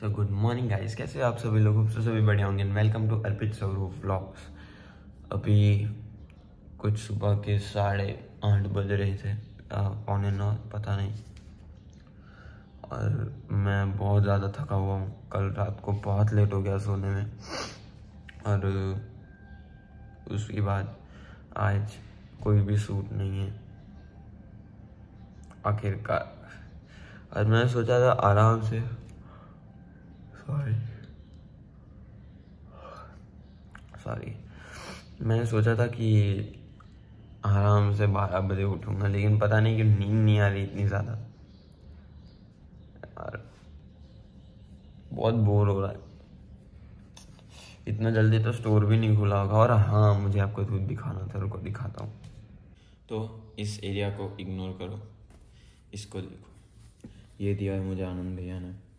So good morning guys कैसे आप सभी लोग? तो सभी बढ़िया होंगे वेलकम टू अर्पित स्वरूप व्लॉग्स अभी कुछ सुबह के साढ़े आठ बज रहे थे। पौने नौ, पता नहीं। और मैं बहुत ज़्यादा थका हुआ हूँ। कल रात को बहुत लेट हो गया सोने में। और उसके बाद आज कोई भी सूट नहीं है। आखिरकार। और मैंने सोचा था आराम से सॉरी सॉरी मैंने सोचा था कि आराम से बारह बजे उठूँगा, लेकिन पता नहीं कि नींद नहीं आ रही इतनी ज़्यादा। और बहुत बोर हो रहा है। इतना जल्दी तो स्टोर भी नहीं खुला होगा, और हाँ मुझे आपको दूध दिखाना था, रुको, दिखाता हूँ। तो इस एरिया को इग्नोर करो। इसको देखो। ये दिया है मुझे आनंद भैया ने।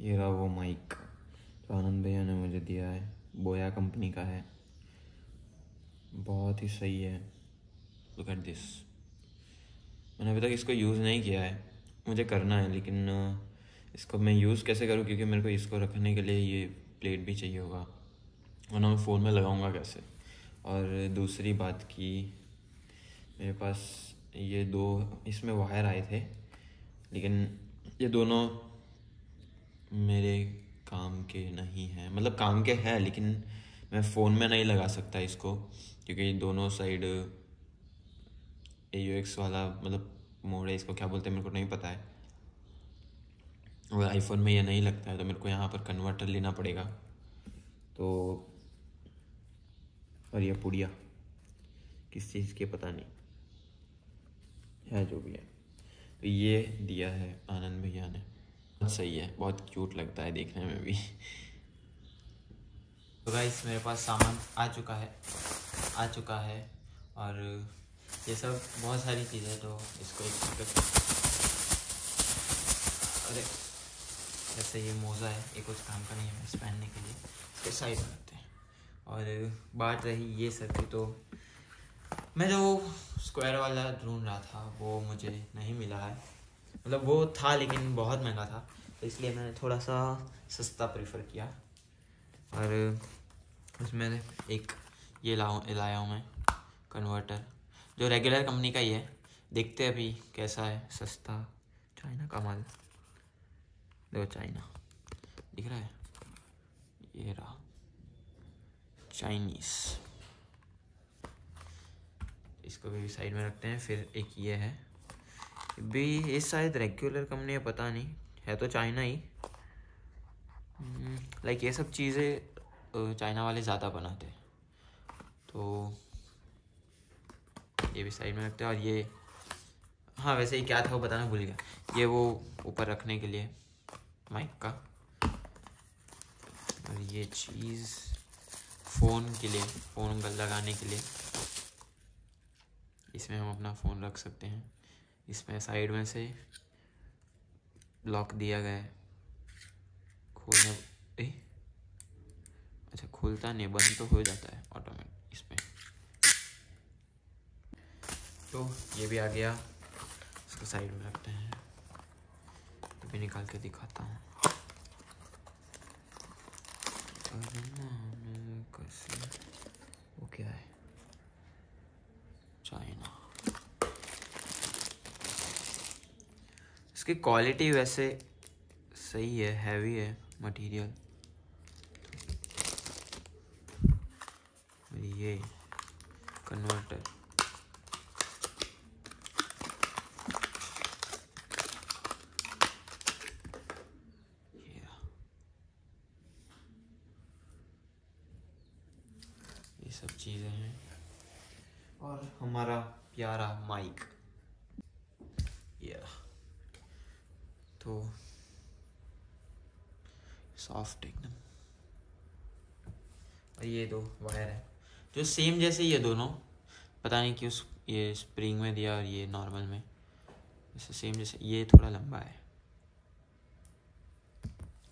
ये रहा वो माइक जो आनंद भैया ने मुझे दिया है। बोया कंपनी का है। बहुत ही सही है। लुक एट दिस मैंने अभी तक इसको यूज़ नहीं किया है। मुझे करना है, लेकिन इसको मैं यूज़ कैसे करूँ? क्योंकि मेरे को इसको रखने के लिए ये प्लेट भी चाहिए होगा। वरना मैं फ़ोन में लगाऊँगा कैसे? और दूसरी बात की मेरे पास ये दो, इसमें वायर आए थे। लेकिन ये दोनों मेरे काम के नहीं हैं। मतलब काम के हैं, लेकिन मैं फ़ोन में नहीं लगा सकता इसको, क्योंकि दोनों साइड ए यू एक्स वाला मतलब मोड है इसको, क्या बोलते हैं, मेरे को नहीं पता है। और आईफोन में ये नहीं लगता है तो मेरे को यहाँ पर कन्वर्टर लेना पड़ेगा। तो और ये पुड़िया, किस चीज़ के पता नहीं। है जो भी है। तो ये दिया है आनंद भैया ने। सही है, बहुत क्यूट लगता है देखने में भी। तो गाइस मेरे पास सामान आ चुका है, आ चुका है और ये सब बहुत सारी चीज़ें तो इसको एक अरे, जैसे ये मोज़ा है, ये कुछ काम का नहीं है पहनने के लिए। इसके में रखते हैं। और बात रही ये सब की तो मैं जो स्क्वायर वाला ढूंढ रहा था, वो मुझे नहीं मिला है। मतलब वो था लेकिन बहुत महँगा था तो इसलिए मैंने थोड़ा सा सस्ता प्रेफर किया। और उसमें एक ये लाऊँ, लाया हूँ मैं कन्वर्टर जो रेगुलर कंपनी का ही है। देखते हैं अभी कैसा है, सस्ता, चाइना का माल। देखो चाइना, दिख रहा है? ये रहा, चाइनीस। इसको भी साइड में रखते हैं, फिर एक ये है। भी ये शायद रेगुलर कंपनी है पता नहीं। है तो चाइना ही। लाइक हम्म, ये सब चीज़ें चाइना वाले ज़्यादा बनाते हैं। तो ये भी साइड में रखते हैं। और ये हाँ वैसे ही क्या था वो बताना भूल गया। ये वो ऊपर रखने के लिए माइक का। और ये चीज़ फ़ोन के लिए फ़ोन लगाने के लिए। इसमें हम अपना फ़ोन रख सकते हैं। इसमें साइड में से लॉक दिया गया है। खोलने ए? अच्छा खुलता नहीं, बंद तो हो जाता है ऑटोमेटिक इसमें। तो ये भी आ गया। इसको साइड में रखते हैं। तो भी निकाल के दिखाता हूँ। वो क्या है चाइना इसकी क्वालिटी वैसे सही है हैवी है मटेरियल ये कन्वर्टर ये सब चीज़ें हैं। और हमारा प्यारा माइक तो सॉफ्ट एकदम। और ये दो वायर है। जो सेम जैसे ये दोनों, पता नहीं क्यों ये स्प्रिंग में दिया और ये नॉर्मल में। जैसे सेम जैसे ये थोड़ा लंबा है।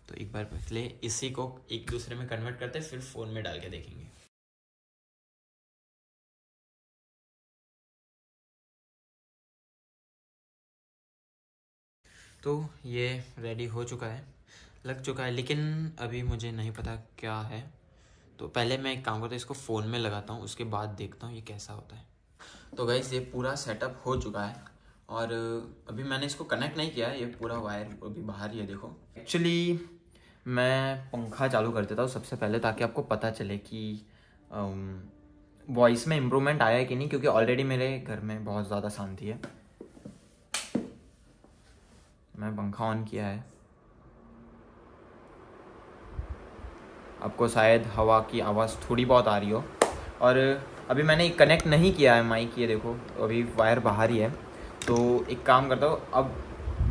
तो एक बार पहले इसी को एक दूसरे में कन्वर्ट करते फिर फ़ोन में डाल के देखेंगे। तो ये रेडी हो चुका है, लग चुका है, लेकिन अभी मुझे नहीं पता क्या है। तो पहले मैं एक काम करता हूँ, इसको फ़ोन में लगाता हूँ, उसके बाद देखता हूँ ये कैसा होता है। तो गाइस ये पूरा सेटअप हो चुका है, और अभी मैंने इसको कनेक्ट नहीं किया, ये पूरा वायर अभी बाहर ही है, देखो। एक्चुअली मैं पंखा चालू कर देता हूँ सबसे पहले, ताकि आपको पता चले कि वॉइस में इम्प्रूवमेंट आया है कि नहीं, क्योंकि ऑलरेडी मेरे घर में बहुत ज़्यादा शांति है। मैं पंखा ऑन किया है। आपको शायद हवा की आवाज़ थोड़ी बहुत आ रही हो। और अभी मैंने कनेक्ट नहीं किया है माइक ये देखो, अभी वायर बाहर ही है। तो एक काम करता हूँ, अब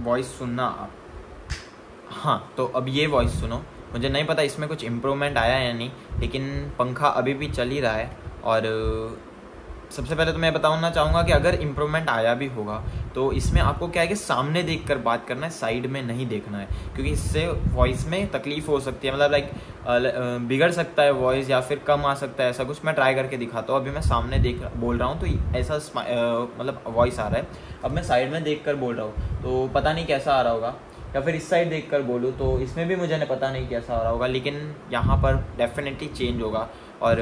वॉइस सुनना आप। हाँ तो अब ये वॉइस सुनो। मुझे नहीं पता इसमें कुछ इम्प्रूवमेंट आया है या नहीं, लेकिन पंखा अभी भी चल ही रहा है। और सबसे पहले तो मैं बताना चाहूँगा कि अगर इम्प्रूवमेंट आया भी होगा तो इसमें आपको क्या है कि सामने देख कर बात करना है साइड में नहीं देखना है। क्योंकि इससे वॉइस में तकलीफ़ हो सकती है मतलब लाइक बिगड़ सकता है वॉइस या फिर कम आ सकता है, ऐसा कुछ मैं ट्राई करके दिखाता हूँ। अभी मैं सामने देख बोल रहा हूँ तो ऐसा मतलब वॉइस आ रहा है। अब मैं साइड में देख कर बोल रहा हूँ तो पता नहीं कैसा आ रहा होगा। या फिर इस साइड देख कर बोलूँ तो इसमें भी मुझे पता नहीं कैसा आ रहा होगा, लेकिन यहाँ पर डेफिनेटली चेंज होगा। और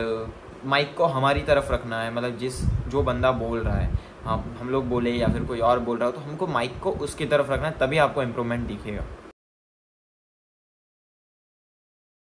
माइक को हमारी तरफ़ रखना है मतलब जिस, जो बंदा बोल रहा है। हम हम लोग बोले या फिर कोई और बोल रहा हो तो हमको माइक को उसकी तरफ़ रखना है, तभी आपको इम्प्रूवमेंट दिखेगा।